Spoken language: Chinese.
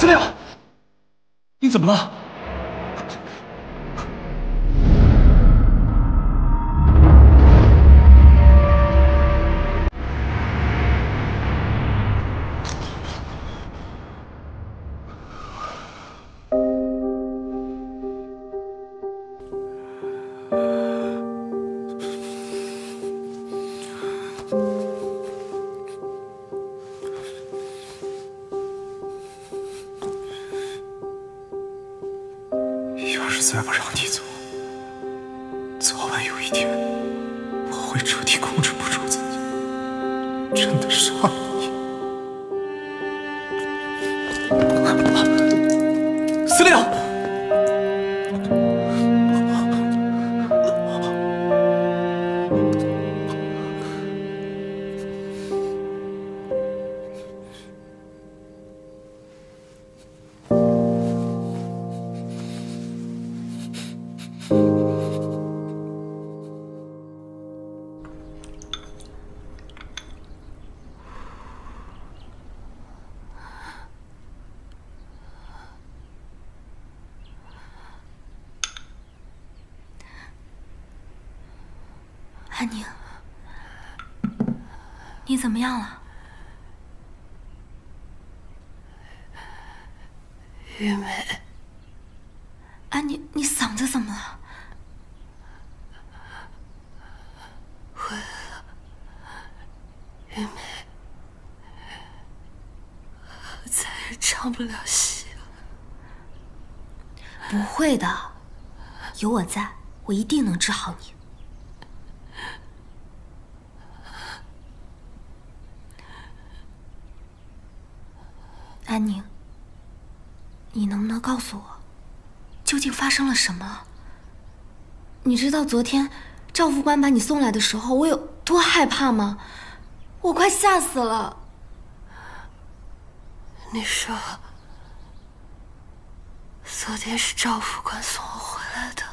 司令，你怎么了？是再不让你走，早晚有一天我会彻底控制不住自己，真的杀了你。司令，安宁，你怎么样了？玉梅，安宁，你嗓子怎么了？玉梅，我再也唱不了戏了。不会的，有我在，我一定能治好你。安宁，你能不能告诉我，究竟发生了什么？你知道昨天赵副官把你送来的时候，我有多害怕吗？我快吓死了。你说，昨天是赵副官送我回来的？